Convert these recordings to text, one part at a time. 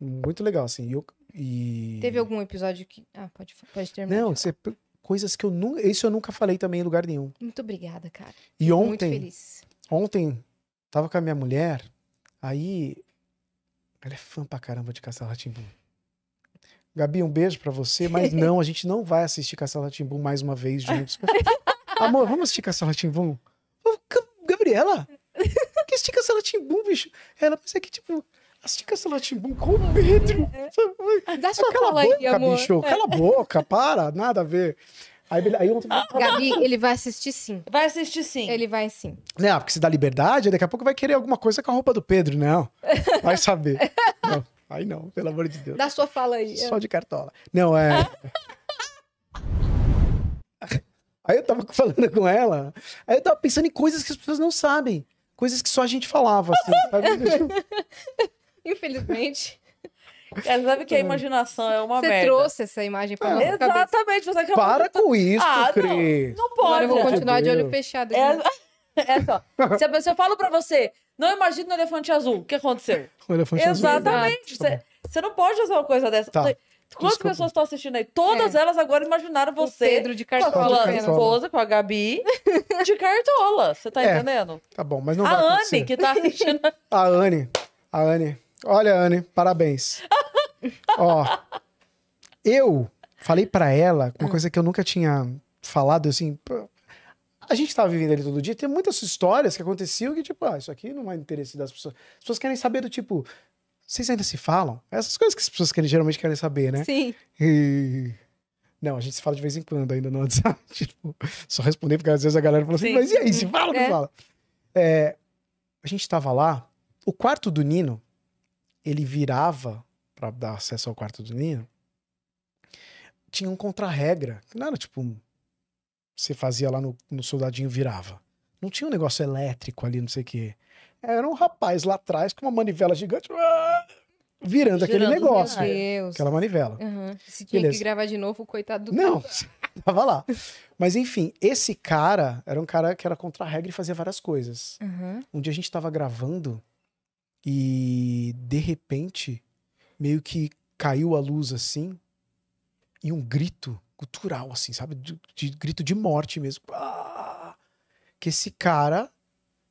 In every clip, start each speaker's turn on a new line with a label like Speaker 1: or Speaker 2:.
Speaker 1: Muito legal, assim. E eu- e...
Speaker 2: Teve algum episódio que. Ah, pode, pode terminar.
Speaker 1: Não, você... coisas que eu nunca. Isso eu nunca falei também em lugar nenhum.
Speaker 2: Muito obrigada, cara.
Speaker 1: E
Speaker 2: Muito
Speaker 1: ontem,
Speaker 2: feliz.
Speaker 1: ontem, tava com a minha mulher, aí. Ela é fã pra caramba de Castelo Ratimbum. Gabi, um beijo pra você, mas não, a gente não vai assistir Castelo Ratimbum mais uma vez juntos. Amor, vamos assistir Castelo Ratimbum? Gabriela, que assistir Castelo Ratimbum, bicho? Ela, mas é que, tipo, assistir Castelo Ratimbum com o Pedro.
Speaker 2: Dá sua
Speaker 1: Cala
Speaker 2: fala
Speaker 1: a
Speaker 2: aí,
Speaker 1: boca,
Speaker 2: amor.
Speaker 1: bicho. Cala a boca, para, nada a ver. Aí, aí ontem.
Speaker 2: Gabi, ele vai assistir sim.
Speaker 3: Vai assistir sim.
Speaker 2: Ele vai sim.
Speaker 1: Não, porque se dá liberdade, daqui a pouco vai querer alguma coisa com a roupa do Pedro, não. Vai saber. Não, aí não, pelo amor de Deus.
Speaker 2: Dá sua fala aí.
Speaker 1: Só de cartola. Não, é. Aí eu tava falando com ela, aí eu tava pensando em coisas que as pessoas não sabem. Coisas que só a gente falava, assim, sabe?
Speaker 2: Infelizmente,
Speaker 3: Cara, sabe que a imaginação é uma
Speaker 2: você
Speaker 3: merda.
Speaker 2: trouxe essa imagem pra nossa cabeça.
Speaker 3: Exatamente. Você
Speaker 1: Para com isso,
Speaker 3: Ah, não.
Speaker 1: Cris.
Speaker 3: Não
Speaker 2: Agora
Speaker 3: pode.
Speaker 2: eu vou continuar de olho fechado.
Speaker 3: É, é só. Se, a pessoa- eu falo pra você, não imagina o elefante azul. O que aconteceu?
Speaker 1: O elefante azul.
Speaker 3: Exatamente.
Speaker 1: Tá bom.
Speaker 3: Você, você não pode fazer uma coisa dessa.
Speaker 1: Tá.
Speaker 3: Quantas
Speaker 1: Desculpa.
Speaker 3: pessoas estão assistindo aí? Todas elas agora imaginaram
Speaker 2: O
Speaker 3: você
Speaker 2: Pedro de
Speaker 3: com a
Speaker 2: cartola. apenas.
Speaker 1: cartola.
Speaker 3: esposa, com a Gabi, de cartola. Você tá
Speaker 1: É.
Speaker 3: entendendo?
Speaker 1: Tá bom, mas não vai
Speaker 3: a
Speaker 1: acontecer.
Speaker 3: Anne, que tá assistindo.
Speaker 1: A Anne, a Anne. Olha, Anne, parabéns. Ó, eu falei pra ela uma coisa que eu nunca tinha falado, assim. A gente tava vivendo ali todo dia, tem muitas histórias que aconteciam que, tipo, ah, isso aqui não é interesse das pessoas. As pessoas querem saber do tipo, vocês ainda se falam? Essas coisas que as pessoas querem, geralmente querem saber, né?
Speaker 2: Sim.
Speaker 1: E... Não, a gente se fala de vez em quando ainda no WhatsApp. Tipo, só responder porque às vezes a galera fala assim,
Speaker 3: Sim.
Speaker 1: mas e aí, se fala ou não
Speaker 2: É.
Speaker 1: fala? É, a gente tava lá, o quarto do Nino, ele virava, pra dar acesso ao quarto do Nino, tinha um contra-regra. Não era tipo, você fazia lá no, no soldadinho virava. Não tinha um negócio elétrico ali, não sei o quê. Era um rapaz lá atrás com uma manivela gigante, ah, virando aquele
Speaker 3: Girando,
Speaker 1: negócio.
Speaker 3: virando.
Speaker 2: Deus.
Speaker 1: Aquela manivela.
Speaker 2: Uhum. Se tinha
Speaker 1: Beleza.
Speaker 2: que gravar de novo, coitado do
Speaker 1: Não, tava lá. Mas enfim, esse cara era um cara que era contra a regra e fazia várias coisas.
Speaker 2: Uhum.
Speaker 1: Um dia a gente tava gravando e de repente meio que caiu a luz assim e um grito cultural assim, sabe? De, de- grito de morte mesmo. Ah! Que esse cara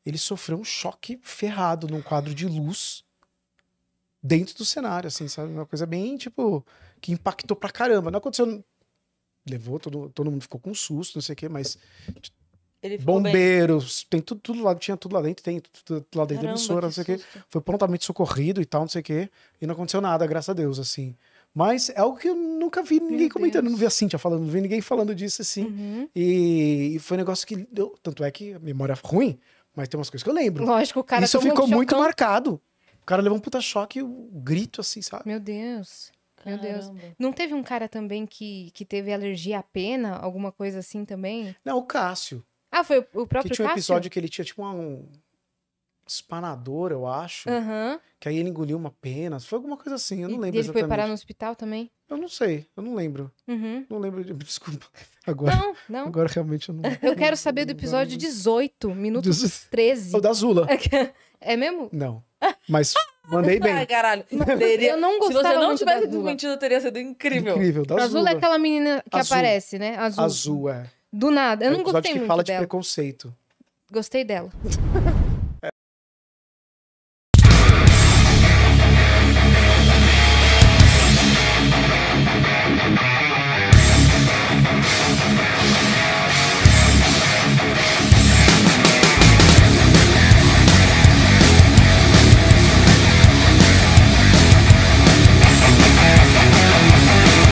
Speaker 1: ele sofreu um choque ferrado num quadro de luz dentro do cenário, assim, sabe? Uma coisa bem, tipo, que impactou pra caramba. Não aconteceu. Levou, todo, todo mundo ficou com susto, não sei o quê, mas
Speaker 3: Ele ficou bem.
Speaker 1: bombeiros, tem tudo, tudo lá, tinha tudo lá dentro, tem tudo, tudo lá dentro da
Speaker 3: Caramba,
Speaker 1: emissora, não sei o quê. Foi prontamente socorrido e tal, não sei o quê. E não aconteceu nada, graças a Deus, assim. Mas é algo que eu nunca vi ninguém
Speaker 2: Meu
Speaker 1: comentando.
Speaker 2: Deus.
Speaker 1: Não vi a Cintia falando, não vi ninguém falando disso, assim.
Speaker 2: Uhum.
Speaker 1: E, e foi um negócio que deu. Tanto é que a memória é ruim, mas tem umas coisas que eu lembro.
Speaker 2: Lógico, o cara
Speaker 1: Isso
Speaker 2: um
Speaker 1: ficou muito
Speaker 2: chocão.
Speaker 1: marcado. O cara levou um puta choque, um grito, assim, sabe?
Speaker 2: Meu Deus. Meu Deus.
Speaker 3: Caramba.
Speaker 2: Não teve um cara também que, que teve alergia à pena? Alguma coisa assim também?
Speaker 1: Não, o Cássio.
Speaker 2: Ah, foi o, o
Speaker 1: Que
Speaker 2: próprio
Speaker 1: tinha um
Speaker 2: Cássio?
Speaker 1: episódio que ele tinha tipo uma, um espanador, eu acho.
Speaker 2: Aham.
Speaker 1: Que aí ele engoliu uma pena. Foi alguma coisa assim, eu não
Speaker 2: E
Speaker 1: lembro
Speaker 2: ele foi
Speaker 1: exatamente.
Speaker 2: parar no hospital também?
Speaker 1: Eu não sei, eu não lembro.
Speaker 2: Uhum.
Speaker 1: Não lembro, de- desculpa. Agora,
Speaker 2: Não, não.
Speaker 1: agora realmente eu não.
Speaker 2: Eu quero saber do episódio 18, minuto 13.
Speaker 1: O da Zula.
Speaker 2: É mesmo?
Speaker 1: Não. Mas mandei bem.
Speaker 3: Ai, caralho. Teria-
Speaker 2: Eu não
Speaker 3: Se
Speaker 2: gostava
Speaker 3: você não tivesse desmentido, teria sido incrível.
Speaker 1: Incrível, da
Speaker 2: Azul
Speaker 1: Zula.
Speaker 2: é aquela menina que
Speaker 1: Azul.
Speaker 2: aparece, né? Azul.
Speaker 1: Azul, é.
Speaker 2: Do nada. Eu
Speaker 1: é um
Speaker 2: não gostei
Speaker 1: que
Speaker 2: muito
Speaker 1: fala de
Speaker 2: dela.
Speaker 1: preconceito.
Speaker 2: Gostei dela.